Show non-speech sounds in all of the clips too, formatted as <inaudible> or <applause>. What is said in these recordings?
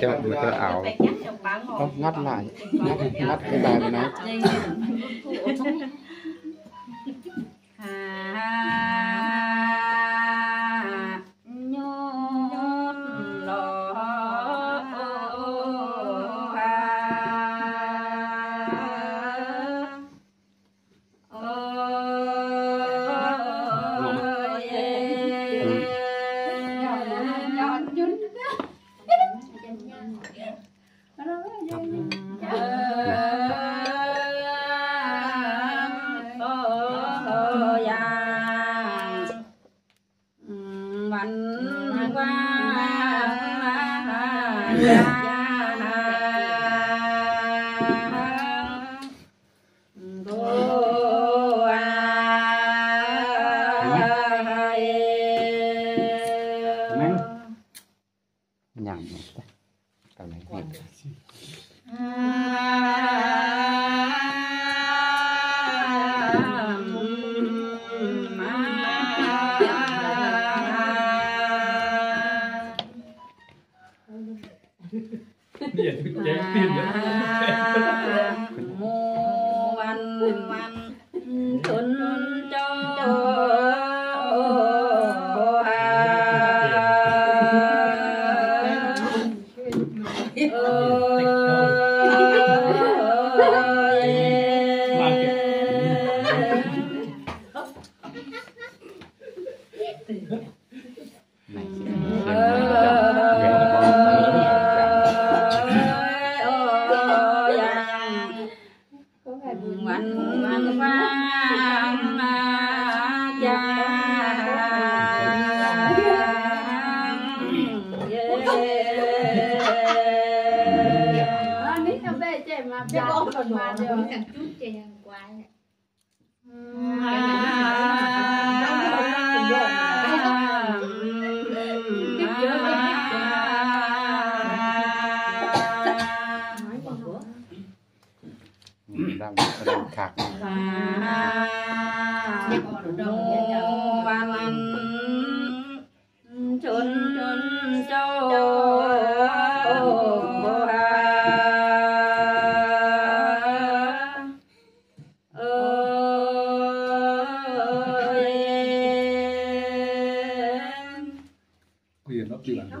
cho mà cho ảo. Ngắt lại. Ngắt ngắt cái bài này Yeah. เนี่ยทุจ๊เปลี่ยนแล้ว โมวันวัน đang khạc chun chun châu Quyền nó chịu ảnh tính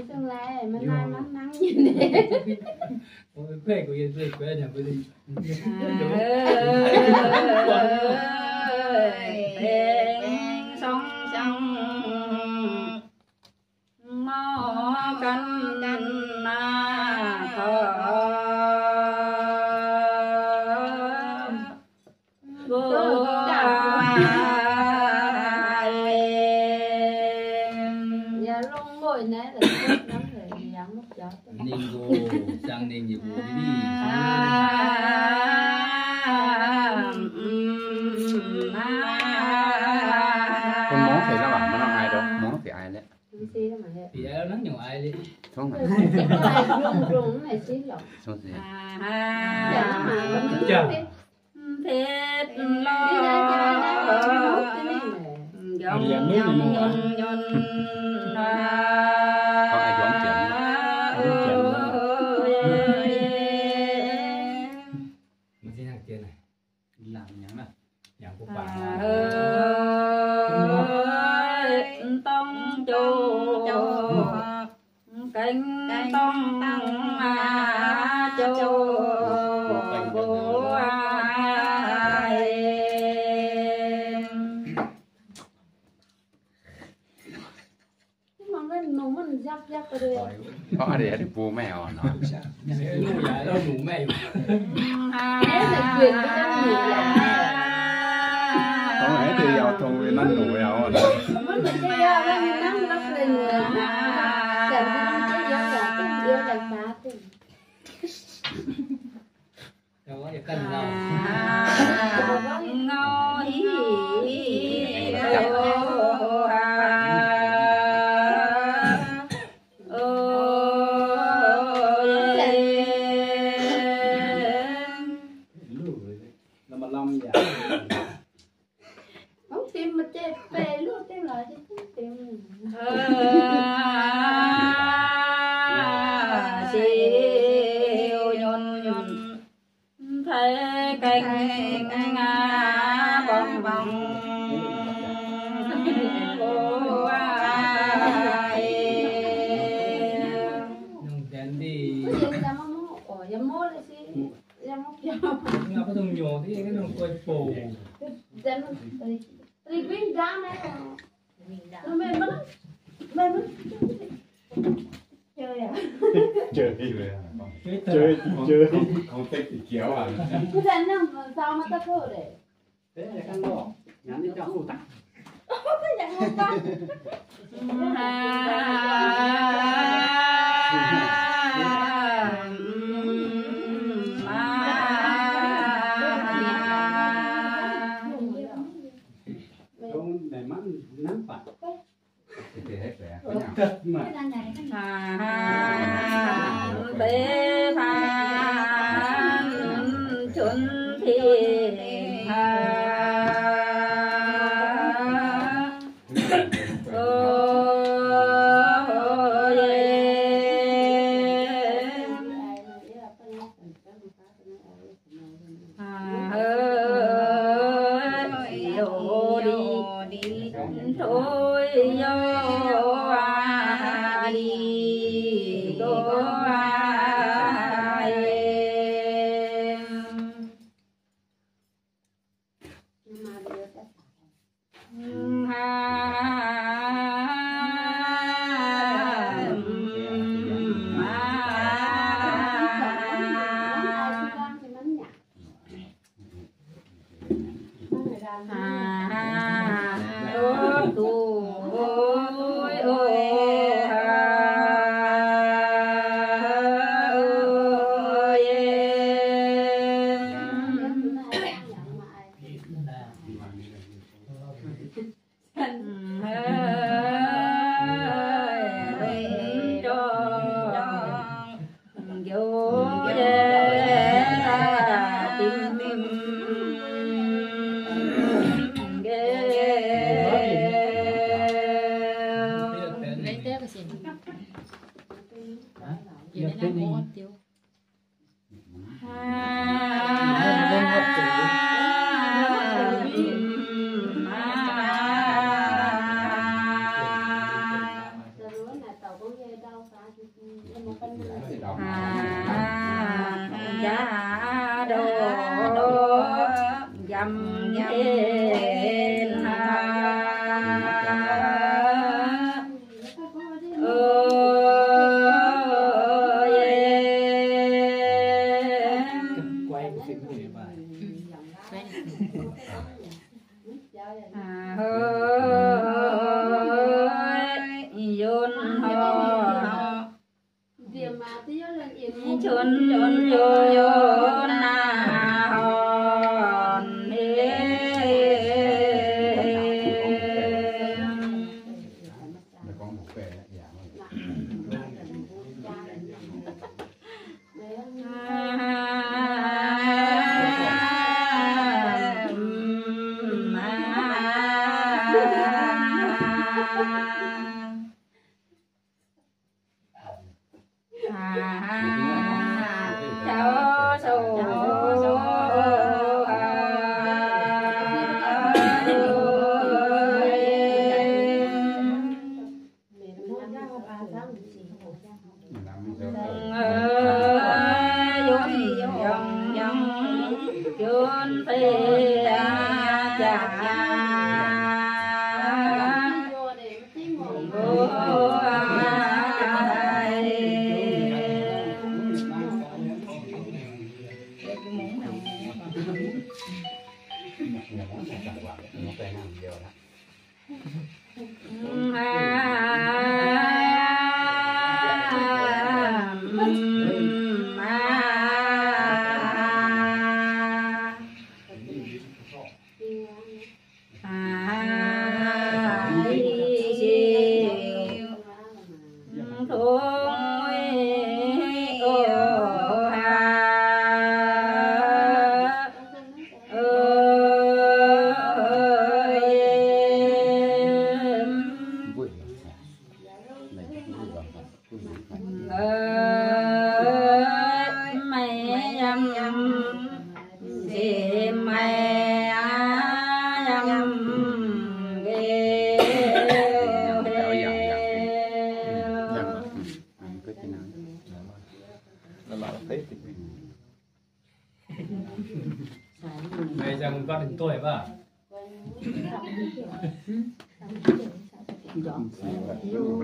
cái tương lai mà nay nó nắng như thế khỏe của yên rồi khỏe nhà bây giờ Đúng. Luôn ngồi nãy là tốt lắm rồi Dám lúc Nên cô sang vụ đi đi. con món thì nó mà nó ai đâu món thì ai đấy. Đó Thì ai nắng nhiều ai đi. xuống này. Rung rung này xí lọc xuống gì? Dạ mà vẫn Chà. biết thiết dắt dắt cái đây เพราะอะไรที่ปูไม่เอาเนาะ หนูใหญ่แล้วหนูแม่อยู่ Thế là chuyện cái đó nhiều lắm เขาไหนที่เอาทงไปนั่นหนูเอาเนาะ Muốn mình chơi do nó như nắng lắm lên người Chẳng biết chơi do là cái yêu là phá thì แต่ว่าอย่ากันเรา chơi chị chơi không thích thì kéo à. Cứ thế nào mà sao mà tắt thôi đấy thế là căng đỏ nhắn đi cho ngủ tắt. <laughs> À? Cái dạng ngủ tắt. Hãy subscribe cho kênh Ghiền Mì Gõ Để không bỏ lỡ những video hấp dẫn ห Mm. เป็นผู้ใหญ่บ้าน อ่า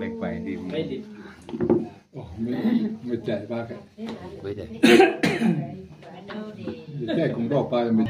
เล็กไปดีไม่ดีไม่ใจบ้ากันไม่ใจแต่คงรอบไปไม่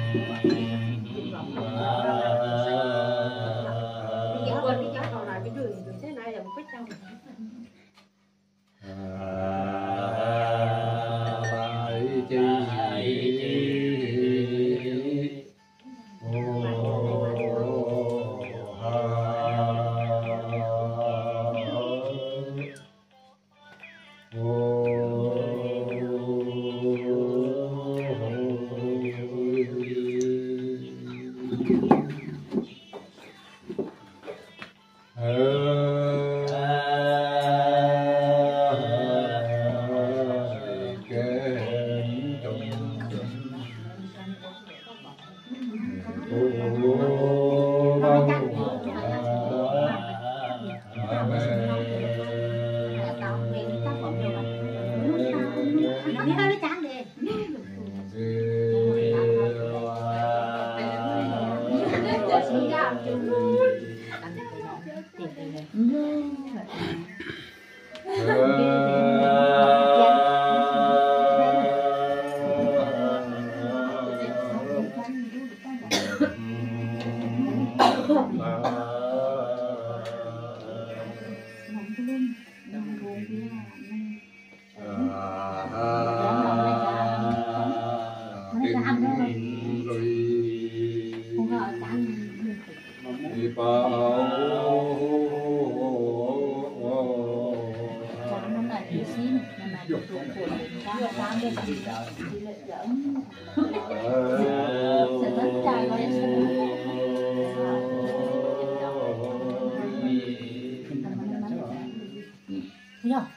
啊。<laughs>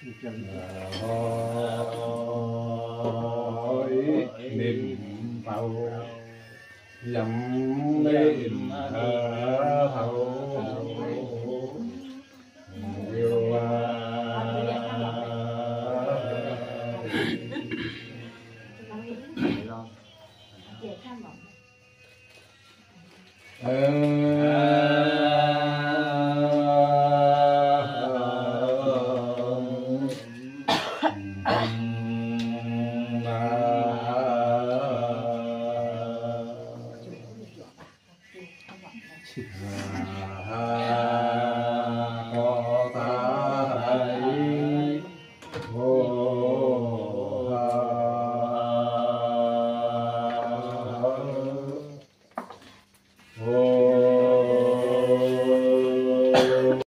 thì hỏi niệm phật dậm niệm thở hậu Um...